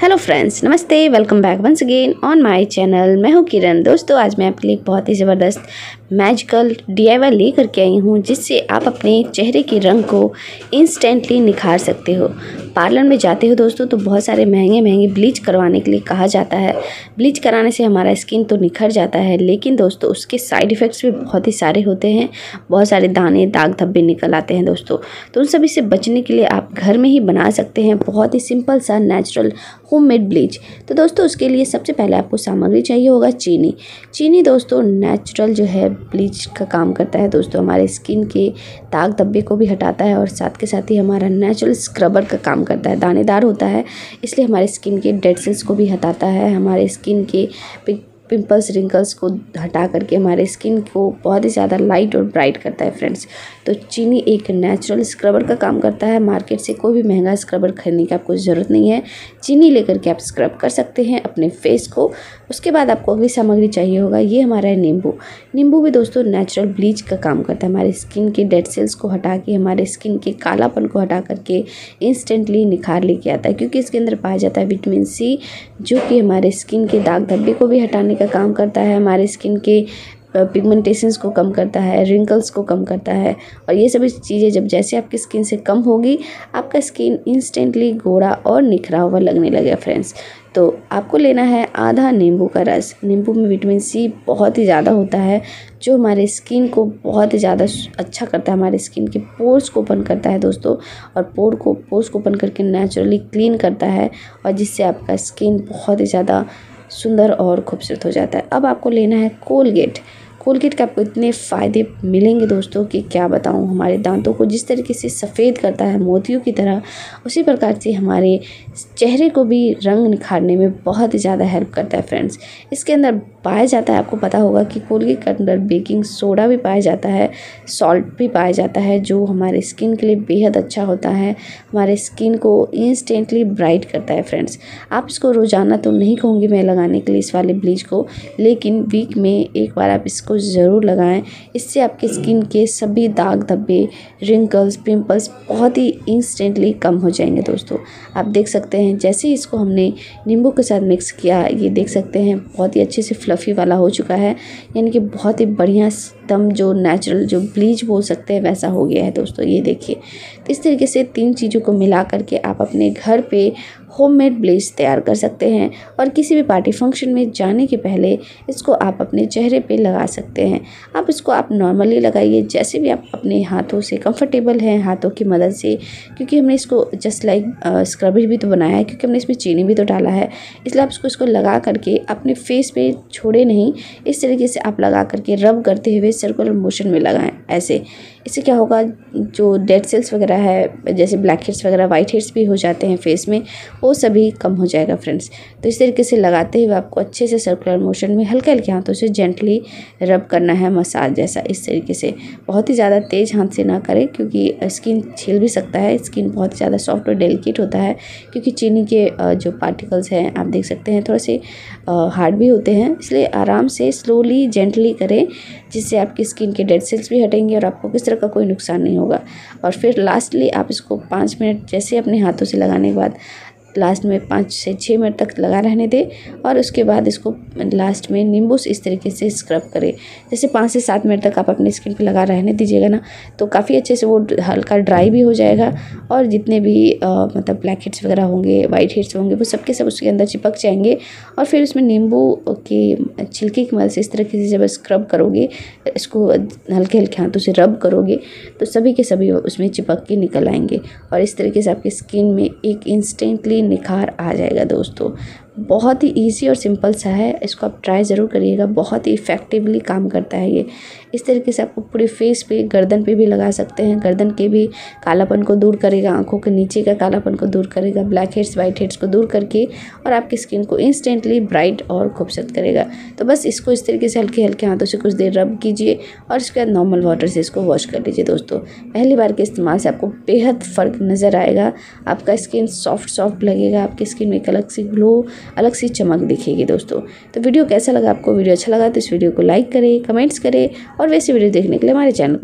Hello friends नमस्ते welcome back once again on my channel मैं हूँ किरण। दोस्तों, आज मैं आपके लिए बहुत ही ज़बरदस्त मैजिकल डी लेकर के आई हूँ, जिससे आप अपने चेहरे के रंग को इंस्टेंटली निखार सकते हो। पार्लर में जाते हो दोस्तों तो बहुत सारे महँगे महँगे ब्लीच करवाने के लिए कहा जाता है। ब्लीच कराने से हमारा स्किन तो निखर जाता है, लेकिन दोस्तों उसके साइड इफ़ेक्ट्स भी बहुत ही सारे होते हैं। बहुत सारे दाने, दाग, धब्बे निकल आते हैं दोस्तों। तो उन सभी से बचने के लिए आप घर में ही बना सकते हैं बहुत ही सिंपल सा नेचुरल होममेड ब्लीच तो दोस्तों उसके लिए सबसे पहले आपको सामग्री चाहिए होगा चीनी। चीनी दोस्तों नेचुरल जो है ब्लीच का काम करता है, दोस्तों, हमारे स्किन के दाग धब्बे को भी हटाता है और साथ के साथ ही हमारा नेचुरल स्क्रबर का काम करता है, दानेदार होता है, इसलिए हमारे स्किन के डेड सेल्स को भी हटाता है, हमारे स्किन के पिंपल्स रिंकल्स को हटा करके हमारे स्किन को बहुत ही ज़्यादा लाइट और ब्राइट करता है फ्रेंड्स तो चीनी एक नेचुरल स्क्रबर का काम करता है मार्केट से कोई भी महँगा स्क्रबर खरीदने की आपको ज़रूरत नहीं है, चीनी लेकर के आप स्क्रब कर सकते हैं अपने फेस को उसके बाद आपको अगली सामग्री चाहिए होगा, ये हमारा है नींबू। नींबू भी दोस्तों नेचुरल ब्लीच का काम करता है। हमारे स्किन के डेड सेल्स को हटा के, हमारे स्किन के कालापन को हटा करके इंस्टेंटली निखार लेके आता है, क्योंकि इसके अंदर पाया जाता है विटामिन सी जो कि हमारे स्किन के दाग धब्बे को भी हटाने का काम करता है। हमारे स्किन के पिगमेंटेशंस को कम करता है रिंकल्स को कम करता है और ये सभी चीज़ें जब जैसे आपकी स्किन से कम होगी, आपका स्किन इंस्टेंटली गोरा और निखरा हुआ लगने लगेगा फ्रेंड्स तो आपको लेना है आधा नींबू का रस. नींबू में विटामिन सी बहुत ही ज़्यादा होता है, जो हमारे स्किन को बहुत ही ज़्यादा अच्छा करता है, हमारे स्किन के पोर्स को ओपन करता है दोस्तों और पोर को पोर्स को ओपन करके नेचुरली क्लीन करता है और जिससे आपका स्किन बहुत ही ज़्यादा सुंदर और खूबसूरत हो जाता है। अब आपको लेना है कोलगेट कोलगेट के आपको इतने फ़ायदे मिलेंगे दोस्तों कि क्या बताऊँ? हमारे दांतों को जिस तरीके से सफ़ेद करता है, मोतियों की तरह, उसी प्रकार से हमारे चेहरे को भी रंग निखारने में बहुत ही ज़्यादा हेल्प करता है फ्रेंड्स इसके अंदर पाया जाता है, आपको पता होगा कि कोलगेट के अंदर बेकिंग सोडा भी पाया जाता है सॉल्ट भी पाया जाता है, जो हमारे स्किन के लिए बेहद अच्छा होता है, हमारे स्किन को इंस्टेंटली ब्राइट करता है फ्रेंड्स आप इसको रोज़ाना तो नहीं कहूँगी मैं लगाने के लिए इस वाले ब्लीच को, लेकिन वीक में एक बार आप इसको ज़रूर लगाएँ। इससे आपके स्किन के सभी दाग धब्बे रिंकल्स पिंपल्स बहुत ही इंस्टेंटली कम हो जाएँगे दोस्तों। आप देख सकते हैं, जैसे ही इसको हमने नींबू के साथ मिक्स किया, ये देख सकते हैं, बहुत ही अच्छे से फ्लफ़ी वाला हो चुका है। यानी कि बहुत ही बढ़िया एकदम जो नेचुरल जो ब्लीच बोल सकते हैं, वैसा हो गया है दोस्तों, ये देखिए। तो इस तरीके से तीन चीज़ों को मिला करके आप अपने घर पे होममेड ब्लीच तैयार कर सकते हैं और किसी भी पार्टी फ़ंक्शन में जाने के पहले इसको आप अपने चेहरे पे लगा सकते हैं। आप इसको आप नॉर्मली लगाइए, जैसे भी आप अपने हाथों से कंफर्टेबल हैं, हाथों की मदद से, क्योंकि हमने इसको जस्ट लाइक स्क्रबिश भी तो बनाया है, क्योंकि हमने इसमें चीनी भी तो डाला है। इसलिए आप इसको इसको लगा करके अपने फेस पे छोड़े नहीं, इस तरीके से आप लगा करके रब करते हुए सर्कुलर मोशन में लगाएँ, ऐसे। इससे क्या होगा, जो डेड सेल्स वगैरह है, जैसे ब्लैक हेड्स वगैरह वाइट हेड्स भी हो जाते हैं फेस में वो सभी कम हो जाएगा फ्रेंड्स तो इस तरीके से लगाते हुए आपको अच्छे से सर्कुलर मोशन में हल्के हल्के हाथों से जेंटली रब करना है मसाज जैसा इस तरीके से. बहुत ही ज़्यादा तेज़ हाथ से ना करें, क्योंकि स्किन छील भी सकता है. स्किन बहुत ज़्यादा सॉफ्ट और डेलिकेट होता है, क्योंकि चीनी के जो पार्टिकल्स हैं, आप देख सकते हैं, थोड़े से हार्ड भी होते हैं. इसलिए आराम से स्लोली जेंटली करें, जिससे आपकी स्किन के डेड सेल्स भी हटेंगे और आपको किस तरह का कोई नुकसान नहीं होगा. और फिर लास्टली आप इसको पाँच मिनट जैसे अपने हाथों से लगाने के बाद लास्ट में पाँच से छः मिनट तक लगा रहने दें और उसके बाद इसको लास्ट में नींबू से इस तरीके से स्क्रब करें। जैसे पाँच से सात मिनट तक आप अपने स्किन पे लगा रहने दीजिएगा ना तो काफ़ी अच्छे से वो हल्का ड्राई भी हो जाएगा और जितने भी आ, मतलब ब्लैक हेड्स वगैरह होंगे वाइट हेड्स होंगे वो सबके सब उसके अंदर चिपक जाएँगे और फिर उसमें नींबू की छिलके की मदद से इस तरीके से जब स्क्रब करोगे इसको हल्के हल्के हाथों से रब करोगे तो सभी के सभी उसमें चिपक के निकल आएँगे और इस तरीके से आपकी स्किन में एक इंस्टेंटली निखार आ जाएगा दोस्तों। बहुत ही इजी और सिंपल सा है। इसको आप ट्राई ज़रूर करिएगा। बहुत ही इफ़ेक्टिवली काम करता है ये। इस तरीके से आपको पूरे फेस पे, गर्दन पे भी लगा सकते हैं। गर्दन के भी कालापन को दूर करेगा, आँखों के नीचे का कालापन को दूर करेगा ब्लैक हेड्स वाइट हेड्स को दूर करके और आपकी स्किन को इंस्टेंटली ब्राइट और खूबसूरत करेगा। तो बस इसको इस तरीके से हल्के हल्के हाथों से कुछ देर रब कीजिए और इसके बाद नॉर्मल वाटर से इसको वॉश कर लीजिए दोस्तों। पहली बार के इस्तेमाल से आपको बेहद फ़र्क नज़र आएगा। आपका स्किन सॉफ्ट सॉफ्ट लगेगा। आपकी स्किन में एक अलग सी ग्लो अलग सी चमक दिखेगी दोस्तों। तो वीडियो कैसा लगा आपको वीडियो अच्छा लगा तो इस वीडियो को लाइक करें, कमेंट्स करें और वैसे वीडियो देखने के लिए हमारे चैनल